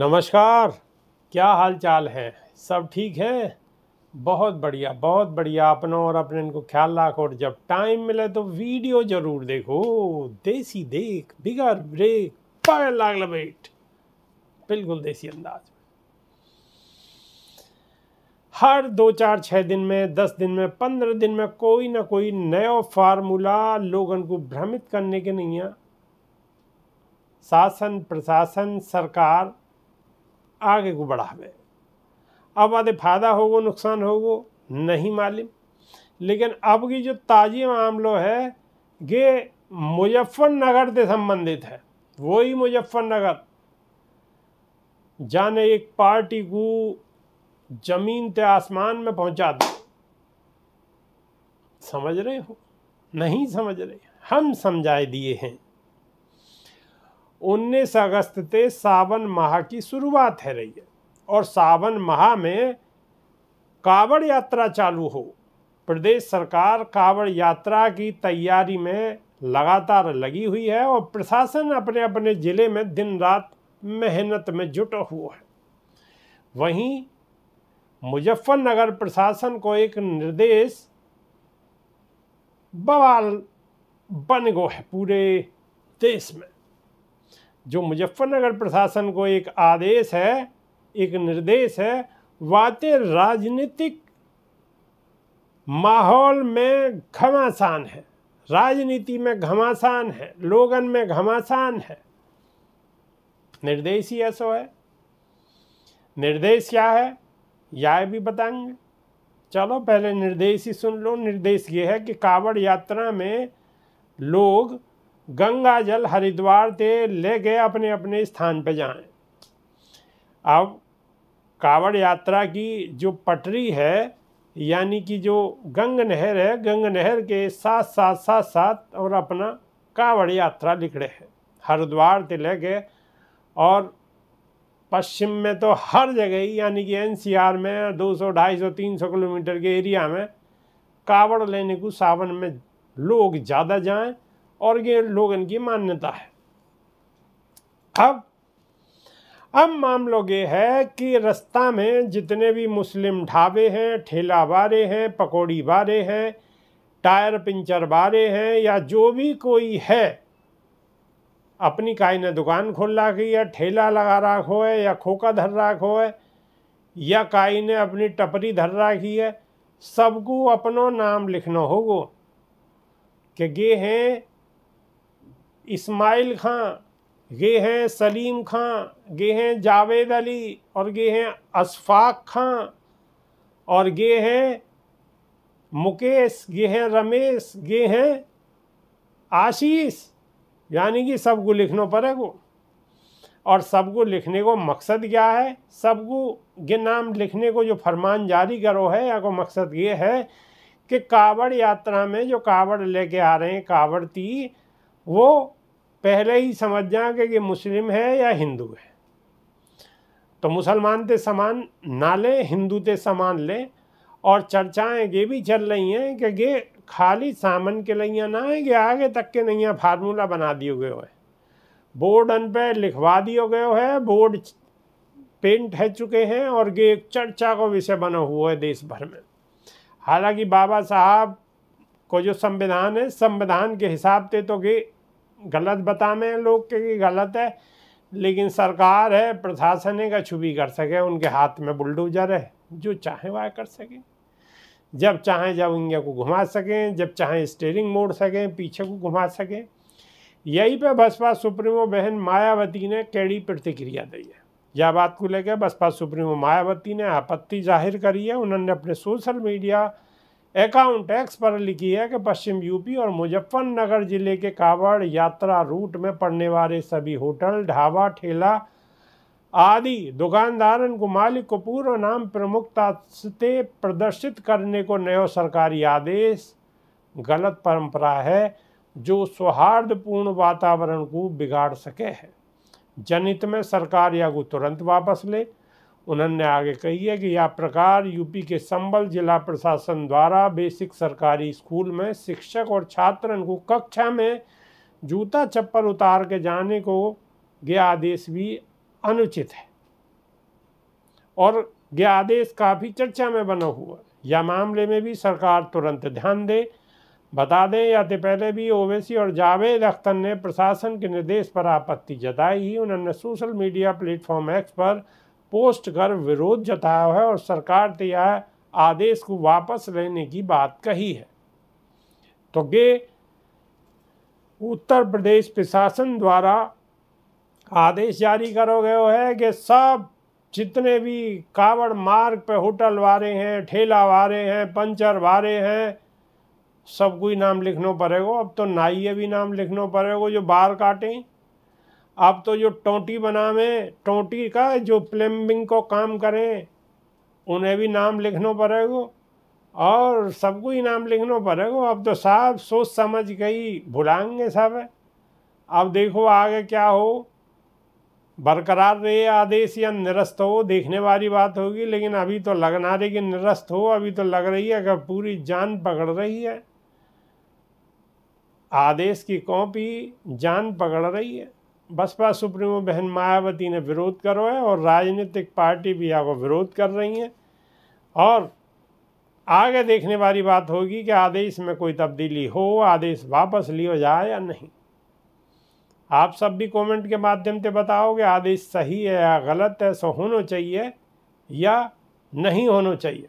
नमस्कार। क्या हाल चाल है? सब ठीक है? बहुत बढ़िया बहुत बढ़िया। अपनों और अपने इनको ख्याल रखो और जब टाइम मिले तो वीडियो ज़रूर देखो। देसी देख, बिगर ब्रेक पर लाग लपेट बिल्कुल देसी अंदाज। हर दो चार छः दिन में, दस दिन में, पंद्रह दिन में कोई ना कोई नया फार्मूला लोगों को भ्रमित करने के नहीं है। शासन, प्रशासन, सरकार आगे को बढ़ावे। अब आधे फ़ायदा होगो, नुकसान होगो, नहीं मालूम। लेकिन अब की जो ताजी मामलो है, ये मुजफ्फरनगर से संबंधित है। वही मुजफ्फरनगर। जाने एक पार्टी को ज़मीन ते आसमान में पहुँचा दो। समझ रहे हो? नहीं समझ रहे? हम समझाए दिए हैं। 19 अगस्त से सावन माह की शुरुआत है रही है। और सावन माह में कावड़ यात्रा चालू हो। प्रदेश सरकार कावड़ यात्रा की तैयारी में लगातार लगी हुई है और प्रशासन अपने अपने ज़िले में दिन रात मेहनत में जुटा हुआ है। वहीं मुजफ्फरनगर प्रशासन को एक निर्देश बवाल बन गो है पूरे देश में। जो मुजफ्फरनगर प्रशासन को एक आदेश है, एक निर्देश है वाते राजनीतिक माहौल में घमासान है। राजनीति में घमासान है, लोगन में घमासान है। निर्देश ही ऐसा है। निर्देश क्या है? यह भी बताएँगे। चलो पहले निर्देश ही सुन लो। निर्देश ये है कि कावड़ यात्रा में लोग गंगा जल हरिद्वार से ले गए अपने अपने स्थान पर जाएँ। अब कावड़ यात्रा की जो पटरी है यानी कि जो गंग नहर है गंग नहर के साथ साथ साथ साथ और अपना कावड़ यात्रा लिख रहे हैं। हरिद्वार से ले गए और पश्चिम में तो हर जगह ही यानी कि एनसीआर में 200, 250, 300 किलोमीटर के एरिया में कावड़ लेने को सावन में लोग ज़्यादा जाएँ। और ये लोगों की मान्यता है। अब अब मामलों ये है कि रास्ता में जितने भी मुस्लिम ढाबे हैं, ठेला बारे हैं, पकौड़ी बारे हैं, टायर पिंचर बारे हैं या जो भी कोई है, अपनी काई ने दुकान खोल रखी है, ठेला लगा रखो है या खोका धर रखो है या काई ने अपनी टपरी धर रखी है, सबको अपनो नाम लिखना होगो। कि ये हैं इस्माइल खां ये हैं सलीम खां ये हैं जावेद अली और ये हैं अशफाक खां, और ये हैं मुकेश ये हैं रमेश ये हैं आशीष। यानी कि सबको लिखना पड़ेगा और सबको लिखने को मकसद क्या है? सबको ये नाम लिखने को जो फरमान जारी करो है, या को मकसद ये है कि कावड़ यात्रा में जो कावड़ लेके आ रहे हैं कावड़ती वो पहले ही समझ जाए कि मुस्लिम है या हिंदू है। तो मुसलमान ते समान ना लें, हिंदू ते समान लें और चर्चाएँ ये भी चल रही हैं कि ये खाली सामन के लिए ना है कि आगे तक के नहीं फार्मूला बना दिए गए है। बोर्डन पे लिखवा दिए गए है, बोर्ड पेंट है चुके हैं और ये एक चर्चा का विषय बना हुआ है देश भर में। हालाँकि बाबा साहब को जो संविधान है, संविधान के हिसाब से तो ये गलत बतामे लोग के कि गलत है, लेकिन सरकार है प्रशासन है का छुपी कर सके, उनके हाथ में बुलडोजर है, जो चाहे वह कर सके। जब चाहें, जब इंडिया को घुमा सकें, जब चाहें स्टेयरिंग मोड़ सकें, पीछे को घुमा सकें। यही पे बसपा सुप्रीमो बहन मायावती ने कैडी प्रतिक्रिया दी है। यह बात को लेकर बसपा सुप्रीमो मायावती ने आपत्ति ज़ाहिर करी है, उन्होंने अपने सोशल मीडिया अकाउंट एक्स पर लिखी है कि पश्चिम यूपी और मुजफ्फरनगर ज़िले के कावड़ यात्रा रूट में पड़ने वाले सभी होटल, ढाबा, ठेला आदि दुकानदारन को मालिक को पूर्व नाम प्रमुखता से प्रदर्शित करने को नयो सरकारी आदेश, गलत परंपरा है जो सौहार्दपूर्ण वातावरण को बिगाड़ सके है। जनित में सरकार या को तुरंत वापस ले उन्होंने आगे कही है कि यह प्रकार यूपी के संबल जिला प्रशासन द्वारा बेसिक सरकारी स्कूल में शिक्षक और छात्रन को कक्षा में जूता चप्पल उतार के जाने को यह आदेश भी अनुचित है। और ये आदेश काफ़ी चर्चा में बना हुआ या मामले में भी सरकार तुरंत ध्यान दे, बता दें, या तो पहले भी ओवैसी और जावेद अख्तर ने प्रशासन के निर्देश पर आपत्ति जताई। ही उन्होंने सोशल मीडिया प्लेटफॉर्म एक्स पर पोस्ट कर विरोध जताया है और सरकार से यह आदेश को वापस लेने की बात कही है। तो ये उत्तर प्रदेश प्रशासन द्वारा आदेश जारी करो गयो है कि सब जितने भी कावड़ मार्ग पे होटल वाले हैं, ठेला वाले हैं, पंचर वाले हैं, सब कोई नाम लिखना पड़ेगा। अब तो नाइये भी नाम लिखना पड़ेगा जो बाल काटें। अब तो जो टोटी बनावे, टोटी का जो प्लम्बिंग को काम करें, उन्हें भी नाम लिखना पड़ेगा। और सबको ही नाम लिखना पड़ेगा। अब तो साहब सोच समझ गई भुलाएँगे सब। अब देखो आगे क्या हो। बरकरार रहे आदेश या निरस्त हो, देखने वाली बात होगी, लेकिन अभी तो लगना रही कि निरस्त हो, अभी तो लग रही है कि पूरी जान पकड़ रही है। आदेश की कॉपी जान पकड़ रही है। बसपा सुप्रीमो बहन मायावती ने विरोध करो है और राजनीतिक पार्टी भी आपको विरोध कर रही हैं। और आगे देखने वाली बात होगी कि आदेश में कोई तब्दीली हो, आदेश वापस लिया जाए या नहीं। आप सब भी कमेंट के माध्यम से बताओगे, आदेश सही है या गलत है, सो होना चाहिए या नहीं होना चाहिए।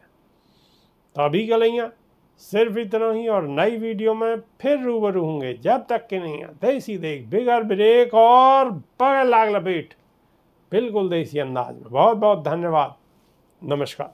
तो अभी गलैया सिर्फ़ इतना ही और नई वीडियो में फिर रूबरू होंगे। जब तक के नहीं, देसी देख, बिगर ब्रेक और बगल लाग लपेट। बिल्कुल देसी अंदाज में। बहुत बहुत धन्यवाद। नमस्कार।